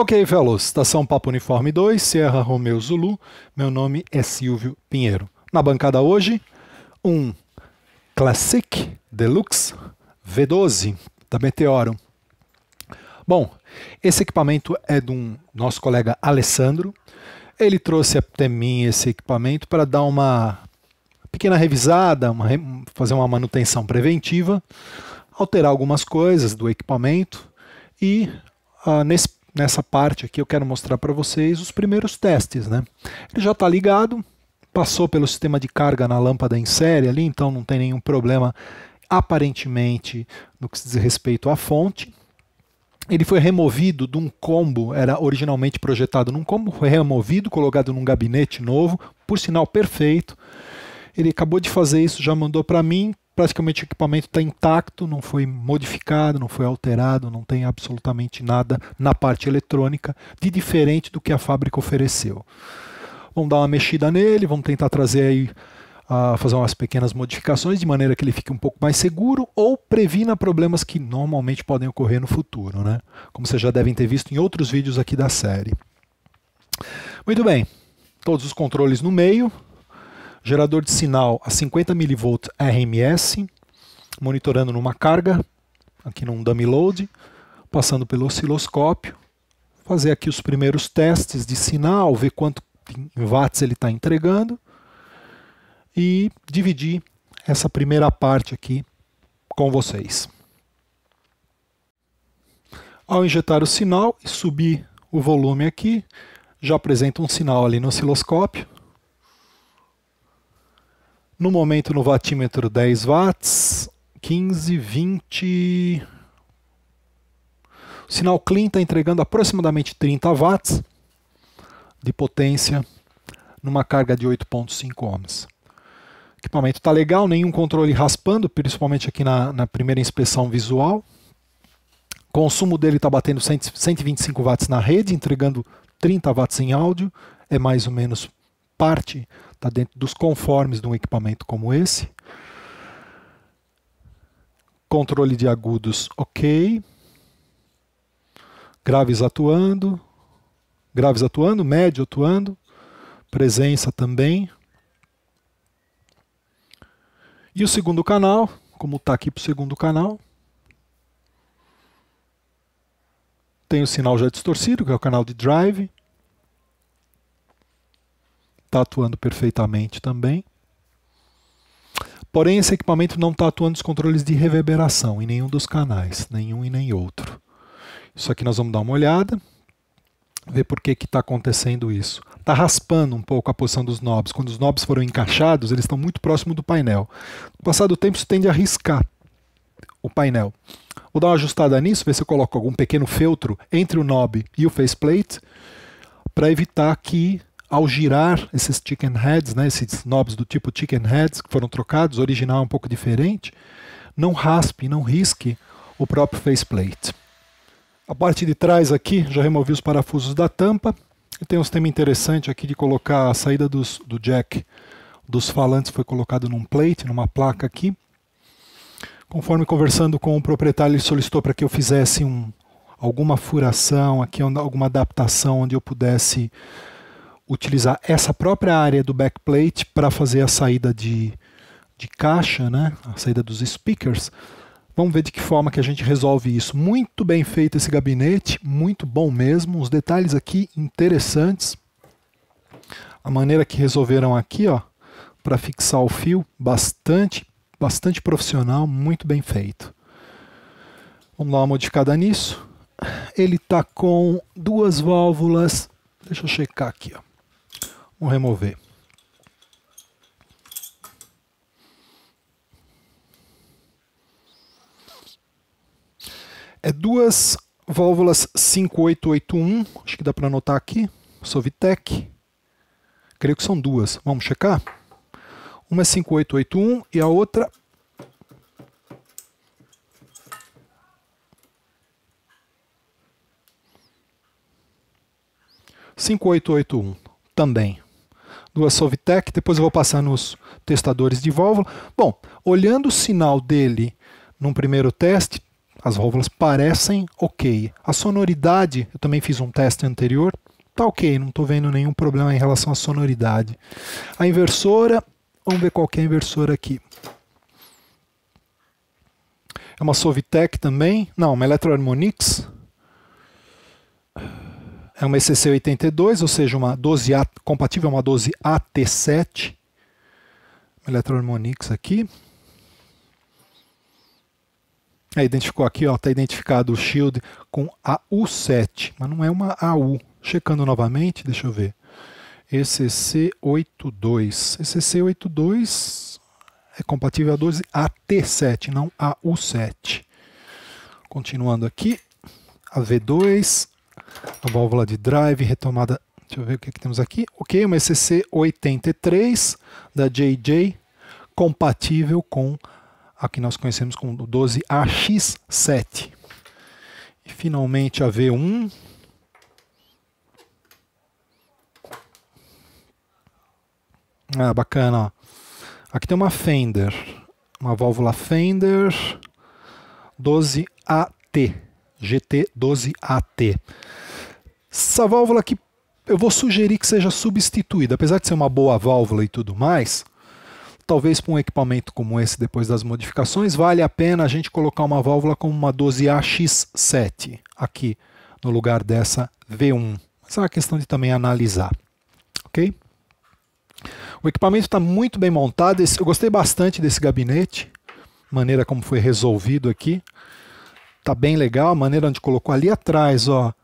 Ok, fellows, estação Papo Uniforme 2, Sierra Romeo Zulu. Meu nome é Silvio Pinheiro. Na bancada hoje, um Classic Deluxe V12 da Meteoro. Bom, esse equipamento é de um nosso colega Alessandro. Ele trouxe até mim esse equipamento para dar uma pequena revisada, uma, fazer uma manutenção preventiva, alterar algumas coisas do equipamento e uh, nesse nessa parte aqui eu quero mostrar para vocês os primeiros testes. Né? Ele já está ligado, passou pelo sistema de carga na lâmpada em série ali, então não tem nenhum problema aparentemente no que diz respeito à fonte. Ele foi removido de um combo, era originalmente projetado num combo, foi removido, colocado num gabinete novo, por sinal perfeito. Ele acabou de fazer isso, já mandou para mim, praticamente o equipamento está intacto, não foi modificado, não foi alterado, não tem absolutamente nada na parte eletrônica de diferente do que a fábrica ofereceu. Vamos dar uma mexida nele, vamos tentar trazer aí uh, fazer umas pequenas modificações de maneira que ele fique um pouco mais seguro ou previna problemas que normalmente podem ocorrer no futuro, né? Como vocês já devem ter visto em outros vídeos aqui da série. Muito bem, todos os controles no meio, gerador de sinal a 50 mV RMS, monitorando numa carga, aqui num dummy load, passando pelo osciloscópio, fazer aqui os primeiros testes de sinal, ver quanto em watts ele está entregando e dividir essa primeira parte aqui com vocês. Ao injetar o sinal e subir o volume aqui, já apresenta um sinal ali no osciloscópio, no momento no watímetro 10 watts, 15, 20. O sinal clean está entregando aproximadamente 30 watts de potência numa carga de 8.5 ohms. O equipamento está legal, nenhum controle raspando, principalmente aqui na, na primeira inspeção visual. O consumo dele está batendo 125 watts na rede, entregando 30 watts em áudio. É mais ou menos parte está dentro dos conformes de um equipamento como esse. Controle de agudos, ok. Graves atuando. Graves atuando, médio atuando. Presença também. E o segundo canal, como está aqui para o segundo canal. Tem o sinal já distorcido, que é o canal de drive está atuando perfeitamente também. Porém, esse equipamento não está atuando os controles de reverberação em nenhum dos canais, nenhum e nem outro. Isso aqui nós vamos dar uma olhada, ver por que está acontecendo isso. Está raspando um pouco a posição dos knobs. Quando os knobs foram encaixados, eles estão muito próximo do painel. Com o passar do tempo, isso tende a riscar o painel. Vou dar uma ajustada nisso, ver se eu coloco algum pequeno feltro entre o knob e o faceplate, para evitar que ao girar esses chicken heads, né, esses knobs do tipo chicken heads que foram trocados, o original é um pouco diferente, não raspe, não risque o próprio faceplate. A parte de trás aqui, já removi os parafusos da tampa. E tem um sistema interessante aqui de colocar a saída dos, do jack dos falantes foi colocado num plate, numa placa aqui. Conforme conversando com o proprietário, ele solicitou para que eu fizesse um, alguma furação aqui, alguma adaptação onde eu pudesse utilizar essa própria área do backplate para fazer a saída de, de caixa, né? a saída dos speakers. Vamos ver de que forma que a gente resolve isso. Muito bem feito esse gabinete, muito bom mesmo. Os detalhes aqui interessantes. A maneira que resolveram aqui, ó, para fixar o fio, bastante, bastante profissional, muito bem feito. Vamos dar uma modificada nisso. Ele está com duas válvulas. Deixa eu checar aqui, ó. Vamos remover. É duas válvulas 5881, acho que dá para anotar aqui, Sovitec. Creio que são duas. Vamos checar? Uma é 5881 e a outra cinco oito oito um também do Sovitec, depois eu vou passar nos testadores de válvula. Bom, olhando o sinal dele num primeiro teste, As válvulas parecem ok. A sonoridade, eu também fiz um teste anterior, tá ok, não estou vendo nenhum problema em relação à sonoridade. A inversora, vamos ver qual é a inversora aqui. É uma Sovitec também, não, uma Electroharmonics. É uma ECC82, ou seja, uma 12A, compatível a uma 12AT7. Electroharmonics aqui. É, identificou aqui, está identificado o Shield com AU7, mas não é uma AU. Checando novamente, deixa eu ver. ECC82. ECC82 é compatível a 12 AT7, não AU7. Continuando aqui, a V2, a válvula de drive, retomada. Deixa eu ver o que, que temos aqui. Ok, uma ECC83 da JJ, compatível com a que nós conhecemos como 12AX7. E finalmente a V1. Ah, bacana. Aqui tem uma Fender, uma válvula Fender 12AT, GT12AT. Essa válvula aqui eu vou sugerir que seja substituída, apesar de ser uma boa válvula e tudo mais talvez para um equipamento como esse, depois das modificações, vale a pena a gente colocar uma válvula como uma 12AX7 aqui no lugar dessa V1. Essa é uma questão de também analisar. Ok? O equipamento está muito bem montado. Eu gostei bastante desse gabinete, maneira como foi resolvido aqui. Está bem legal, a maneira onde colocou ali atrás ó,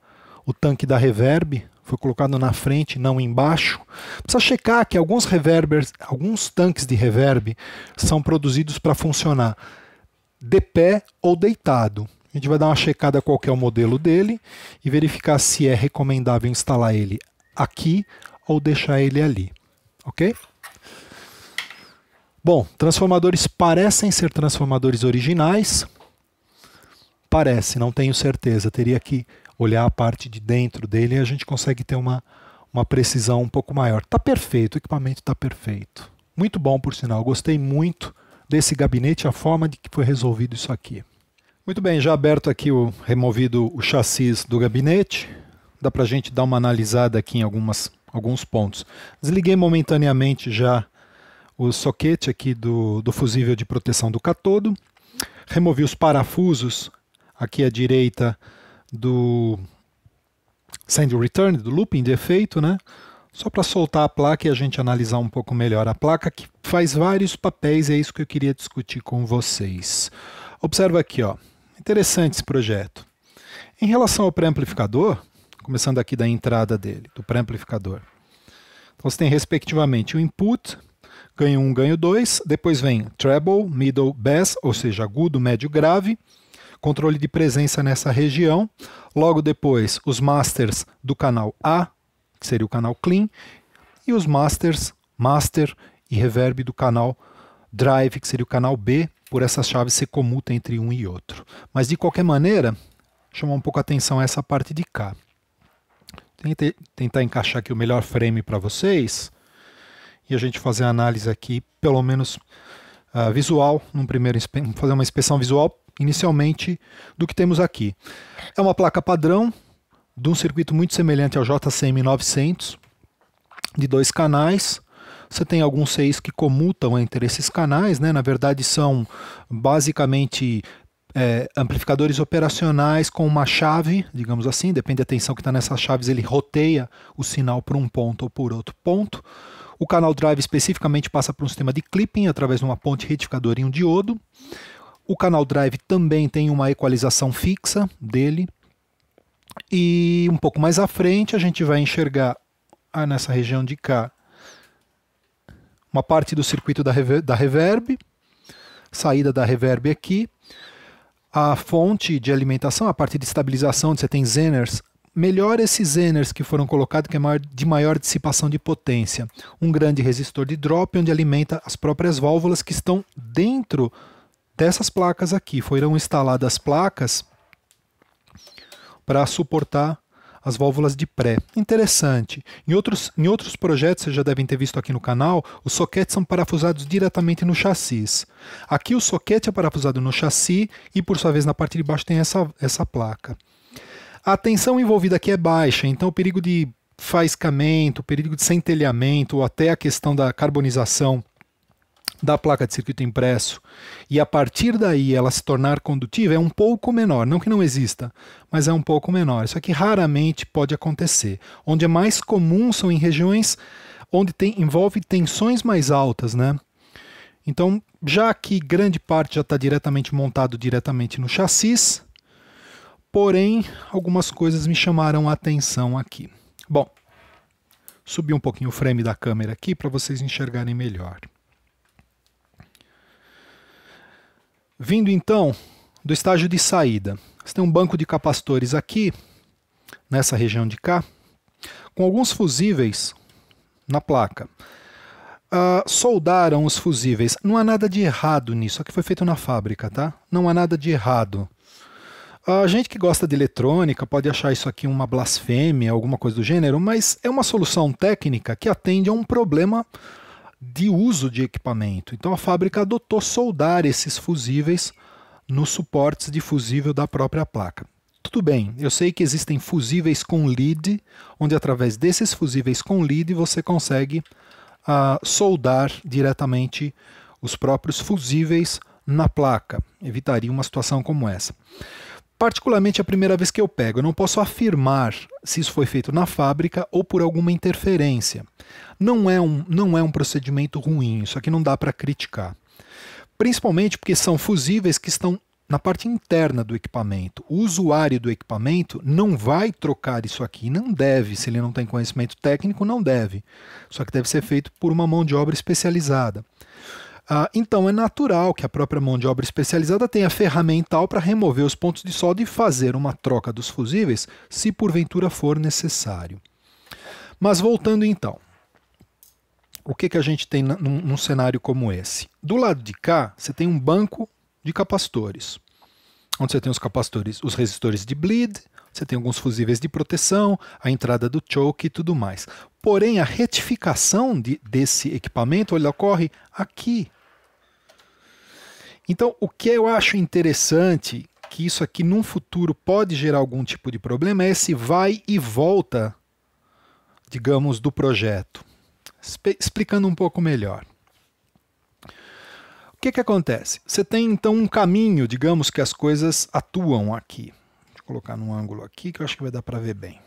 o tanque da reverb, foi colocado na frente, não embaixo. Precisa checar que alguns reverbers, alguns tanques de reverb são produzidos para funcionar de pé ou deitado. A gente vai dar uma checada qual é o modelo dele e verificar se é recomendável instalar ele aqui ou deixar ele ali, ok? Bom, transformadores parecem ser transformadores originais. Parece, não tenho certeza. Teria que olhar a parte de dentro dele e a gente consegue ter uma, uma precisão um pouco maior. Está perfeito, o equipamento está perfeito. Muito bom, por sinal. Gostei muito desse gabinete, a forma de que foi resolvido isso aqui. Muito bem, já aberto aqui o removido o chassi do gabinete, dá para a gente dar uma analisada aqui em algumas, alguns pontos. Desliguei momentaneamente já o soquete aqui do, do fusível de proteção do catodo, removi os parafusos aqui à direita do send return, do looping de efeito, né? Só para soltar a placa e a gente analisar um pouco melhor a placa, que faz vários papéis, é isso que eu queria discutir com vocês. Observa aqui, ó. interessante esse projeto. Em relação ao pré-amplificador, começando aqui da entrada dele, do pré-amplificador. Então você tem respectivamente o input, ganho 1, ganho 2, depois vem treble, middle, bass, ou seja, agudo, médio, grave, controle de presença nessa região. Logo depois, os masters do canal A, que seria o canal clean, e os masters, master e reverb do canal drive, que seria o canal B, por essas chaves se comuta entre um e outro. Mas de qualquer maneira, chamar um pouco a atenção essa parte de cá. Tentei tentar encaixar aqui o melhor frame para vocês e a gente fazer a análise aqui, pelo menos uh, visual, num primeiro fazer uma inspeção visual inicialmente do que temos aqui. É uma placa padrão de um circuito muito semelhante ao JCM 900, de dois canais. Você tem alguns seis que comutam entre esses canais, né? na verdade são basicamente é, amplificadores operacionais com uma chave, digamos assim, depende da tensão que está nessas chaves, ele roteia o sinal para um ponto ou por outro ponto. O canal drive especificamente passa por um sistema de clipping através de uma ponte retificadora em um diodo. O canal Drive também tem uma equalização fixa dele. E um pouco mais à frente a gente vai enxergar ah, nessa região de cá uma parte do circuito da, rever da reverb, saída da reverb aqui, a fonte de alimentação, a parte de estabilização, onde você tem zeners, melhor esses zeners que foram colocados, que é maior, de maior dissipação de potência. Um grande resistor de drop, onde alimenta as próprias válvulas que estão dentro dessas placas aqui. Foram instaladas placas para suportar as válvulas de pré. Interessante. Em outros, em outros projetos, vocês já devem ter visto aqui no canal, os soquetes são parafusados diretamente no chassi. Aqui o soquete é parafusado no chassi e, por sua vez, na parte de baixo tem essa, essa placa. A tensão envolvida aqui é baixa, então o perigo de faiscamento, o perigo de centelhamento ou até a questão da carbonização da placa de circuito impresso e a partir daí ela se tornar condutiva é um pouco menor, não que não exista, mas é um pouco menor. Isso aqui raramente pode acontecer. Onde é mais comum são em regiões onde tem, envolve tensões mais altas, né? Então, já que grande parte já está diretamente montado diretamente no chassis, porém algumas coisas me chamaram a atenção aqui. Bom, subir um pouquinho o frame da câmera aqui para vocês enxergarem melhor. Vindo então do estágio de saída, você tem um banco de capacitores aqui, nessa região de cá, com alguns fusíveis na placa. Uh, soldaram os fusíveis. Não há nada de errado nisso. Aqui foi feito na fábrica, tá? Não há nada de errado. A gente que gosta de eletrônica pode achar isso aqui uma blasfêmia, alguma coisa do gênero, mas é uma solução técnica que atende a um problema de uso de equipamento. Então a fábrica adotou soldar esses fusíveis nos suportes de fusível da própria placa. Tudo bem, eu sei que existem fusíveis com lead, onde através desses fusíveis com lead você consegue uh, soldar diretamente os próprios fusíveis na placa. Evitaria uma situação como essa. Particularmente a primeira vez que eu pego, eu não posso afirmar se isso foi feito na fábrica ou por alguma interferência. Não é um, não é um procedimento ruim, isso aqui não dá para criticar. Principalmente porque são fusíveis que estão na parte interna do equipamento. O usuário do equipamento não vai trocar isso aqui, não deve, se ele não tem conhecimento técnico, não deve. Só que deve ser feito por uma mão de obra especializada. Ah, então é natural que a própria mão de obra especializada tenha ferramental para remover os pontos de solda e fazer uma troca dos fusíveis, se porventura for necessário. Mas voltando então, o que, que a gente tem num, num cenário como esse? Do lado de cá, você tem um banco de capacitores, onde você tem os capacitores, os resistores de bleed, você tem alguns fusíveis de proteção, a entrada do choke e tudo mais. Porém, a retificação de, desse equipamento ele ocorre aqui. Então, o que eu acho interessante, que isso aqui num futuro pode gerar algum tipo de problema, é esse vai e volta, digamos, do projeto. Explicando um pouco melhor. O que, que acontece? Você tem então um caminho, digamos, que as coisas atuam aqui. Deixa eu colocar num ângulo aqui que eu acho que vai dar para ver bem.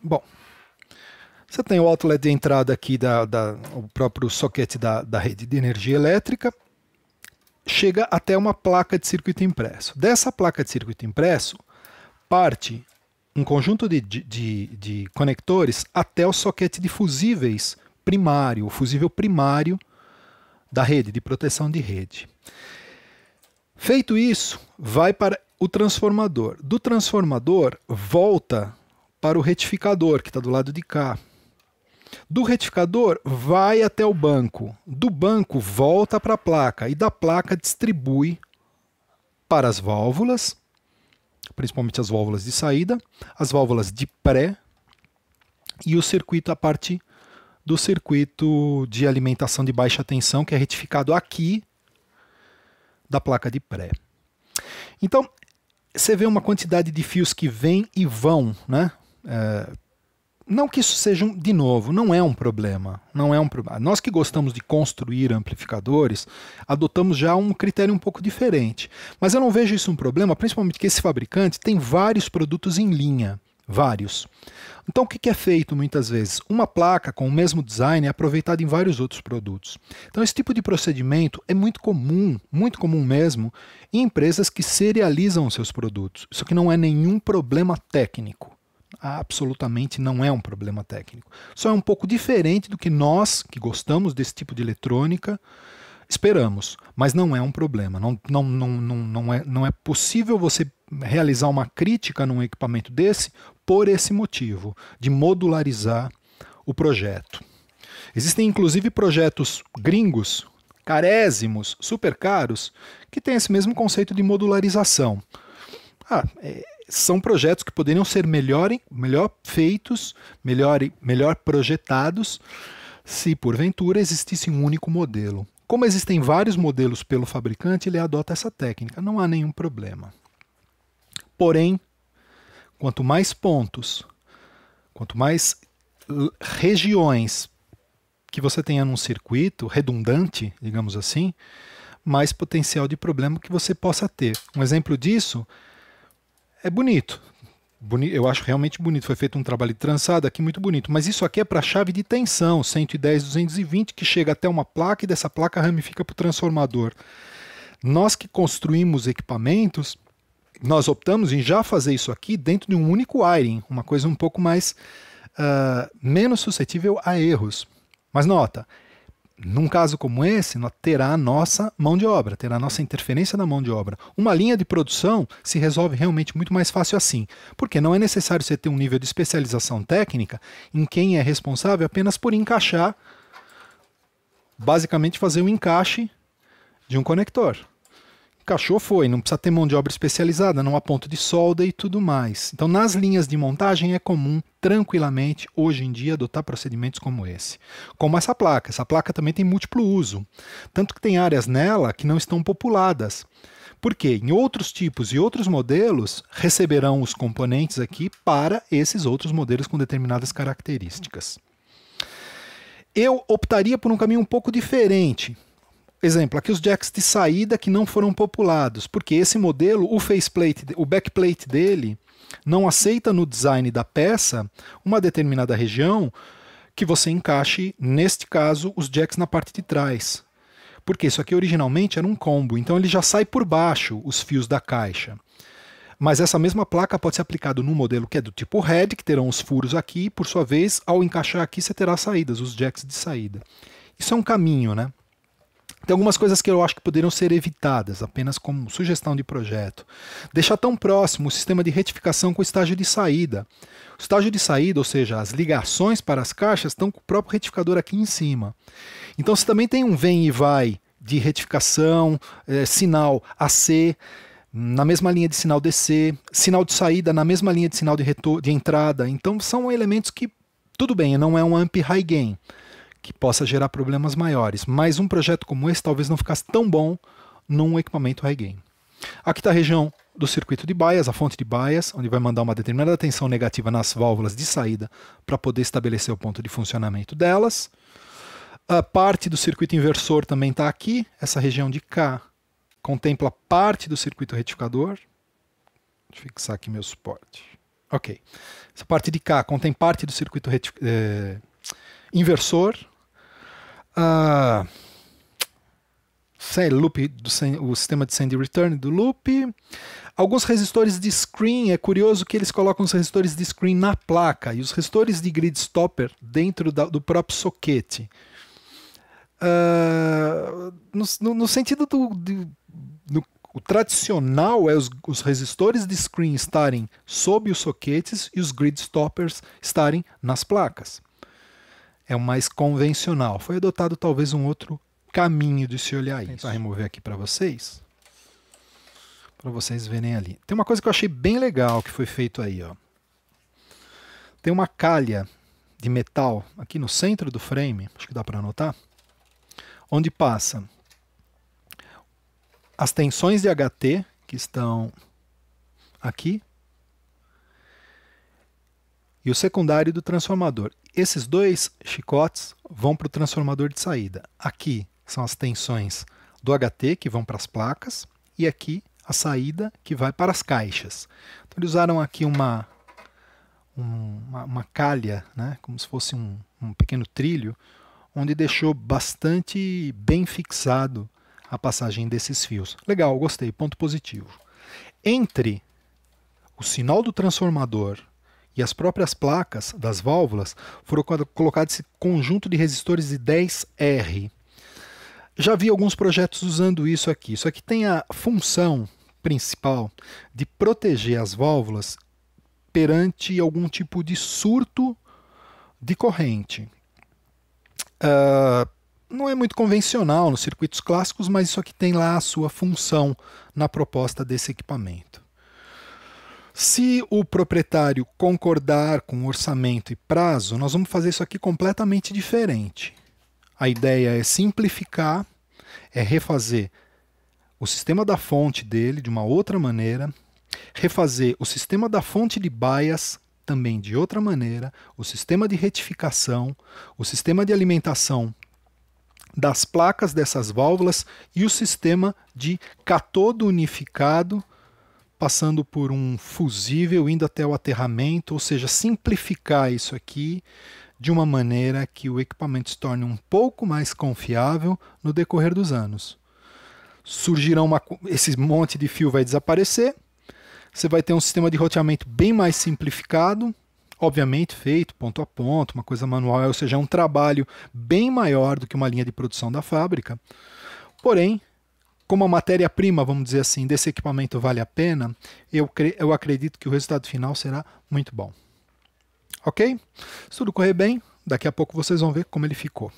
Bom, você tem o outlet de entrada aqui, da, da, o próprio soquete da, da rede de energia elétrica, chega até uma placa de circuito impresso. Dessa placa de circuito impresso, parte um conjunto de, de, de conectores até o soquete de fusíveis primário, o fusível primário da rede, de proteção de rede. Feito isso, vai para o transformador. Do transformador, volta para o retificador, que está do lado de cá. Do retificador, vai até o banco. Do banco, volta para a placa. E da placa, distribui para as válvulas, principalmente as válvulas de saída, as válvulas de pré e o circuito, a parte do circuito de alimentação de baixa tensão, que é retificado aqui da placa de pré. Então, você vê uma quantidade de fios que vêm e vão, né? É, não que isso seja, um, de novo, não é um problema. Não é um problema. Nós que gostamos de construir amplificadores, adotamos já um critério um pouco diferente. Mas eu não vejo isso um problema, principalmente que esse fabricante tem vários produtos em linha. Vários. Então, o que é feito muitas vezes? Uma placa com o mesmo design é aproveitada em vários outros produtos. Então, esse tipo de procedimento é muito comum, muito comum mesmo, em empresas que serializam seus produtos. Isso aqui não é nenhum problema técnico absolutamente não é um problema técnico. Só é um pouco diferente do que nós, que gostamos desse tipo de eletrônica, esperamos. Mas não é um problema. Não, não, não, não, não, é, não é possível você realizar uma crítica num equipamento desse por esse motivo, de modularizar o projeto. Existem inclusive projetos gringos, carésimos, super caros, que têm esse mesmo conceito de modularização. Ah, é, são projetos que poderiam ser melhor, melhor feitos, melhor, melhor projetados, se porventura existisse um único modelo. Como existem vários modelos pelo fabricante, ele adota essa técnica, não há nenhum problema. Porém, quanto mais pontos, quanto mais regiões que você tenha num circuito redundante, digamos assim, mais potencial de problema que você possa ter. Um exemplo disso é bonito. Eu acho realmente bonito. Foi feito um trabalho de trançada aqui muito bonito. Mas isso aqui é para chave de tensão, 110, 220, que chega até uma placa e dessa placa ramifica para o transformador. Nós que construímos equipamentos, nós optamos em já fazer isso aqui dentro de um único wiring, uma coisa um pouco mais uh, menos suscetível a erros. Mas nota, num caso como esse, terá a nossa mão de obra, terá a nossa interferência na mão de obra. Uma linha de produção se resolve realmente muito mais fácil assim, porque não é necessário você ter um nível de especialização técnica em quem é responsável apenas por encaixar, basicamente fazer o um encaixe de um conector. Encaixou, foi, não precisa ter mão de obra especializada, não há ponto de solda e tudo mais. Então, nas linhas de montagem é comum, tranquilamente, hoje em dia, adotar procedimentos como esse. Como essa placa. Essa placa também tem múltiplo uso. Tanto que tem áreas nela que não estão populadas. Porque em outros tipos e outros modelos receberão os componentes aqui para esses outros modelos com determinadas características. Eu optaria por um caminho um pouco diferente Exemplo, aqui os jacks de saída que não foram populados, porque esse modelo, o faceplate, o backplate dele, não aceita no design da peça uma determinada região que você encaixe, neste caso, os jacks na parte de trás. Porque isso aqui originalmente era um combo, então ele já sai por baixo os fios da caixa. Mas essa mesma placa pode ser aplicada no modelo que é do tipo head, que terão os furos aqui, e por sua vez, ao encaixar aqui, você terá saídas, os jacks de saída. Isso é um caminho, né? Tem algumas coisas que eu acho que poderiam ser evitadas, apenas como sugestão de projeto. Deixar tão próximo o sistema de retificação com o estágio de saída. O estágio de saída, ou seja, as ligações para as caixas, estão com o próprio retificador aqui em cima. Então, se também tem um vem e vai de retificação, é, sinal AC, na mesma linha de sinal DC, sinal de saída na mesma linha de sinal de, de entrada. Então, são elementos que, tudo bem, não é um amp high gain que possa gerar problemas maiores. Mas um projeto como esse talvez não ficasse tão bom num equipamento high gain. Aqui está a região do circuito de bias, a fonte de bias, onde vai mandar uma determinada tensão negativa nas válvulas de saída para poder estabelecer o ponto de funcionamento delas. A parte do circuito inversor também está aqui. Essa região de cá contempla parte do circuito retificador. Deixa eu fixar aqui meu suporte. Ok. Essa parte de cá contém parte do circuito eh, inversor, uh, loop do, o sistema de send return do loop. Alguns resistores de screen, é curioso que eles colocam os resistores de screen na placa e os resistores de grid stopper dentro da, do próprio soquete. Uh, no, no, sentido do, do, do o tradicional é os, os, resistores de screen estarem sob os soquetes e os grid stoppers estarem nas placas é o mais convencional. Foi adotado talvez um outro caminho de se olhar isso. Vou remover aqui para vocês, para vocês verem ali. Tem uma coisa que eu achei bem legal que foi feito aí, ó. Tem uma calha de metal aqui no centro do frame, acho que dá para anotar, onde passa as tensões de HT que estão aqui e o secundário do transformador. Esses dois chicotes vão para o transformador de saída. Aqui são as tensões do HT que vão para as placas e aqui a saída que vai para as caixas. Então eles usaram aqui uma, uma, uma, calha, né, como se fosse um, um pequeno trilho, onde deixou bastante bem fixado a passagem desses fios. Legal, gostei, ponto positivo. Entre o sinal do transformador e as próprias placas das válvulas foram colocados esse conjunto de resistores de 10R. Já vi alguns projetos usando isso aqui. Isso aqui tem a função principal de proteger as válvulas perante algum tipo de surto de corrente. Uh, não é muito convencional nos circuitos clássicos, mas isso aqui tem lá a sua função na proposta desse equipamento. Se o proprietário concordar com orçamento e prazo, nós vamos fazer isso aqui completamente diferente. A ideia é simplificar, é refazer o sistema da fonte dele de uma outra maneira, refazer o sistema da fonte de bias também de outra maneira, o sistema de retificação, o sistema de alimentação das placas dessas válvulas e o sistema de catodo unificado, passando por um fusível, indo até o aterramento, ou seja, simplificar isso aqui de uma maneira que o equipamento se torne um pouco mais confiável no decorrer dos anos. Surgirão uma, esse monte de fio vai desaparecer, você vai ter um sistema de roteamento bem mais simplificado, obviamente feito ponto a ponto, uma coisa manual, ou seja, é um trabalho bem maior do que uma linha de produção da fábrica. Porém, como a matéria-prima, vamos dizer assim, desse equipamento vale a pena, eu, eu acredito que o resultado final será muito bom. Ok? Se tudo correr bem, daqui a pouco vocês vão ver como ele ficou.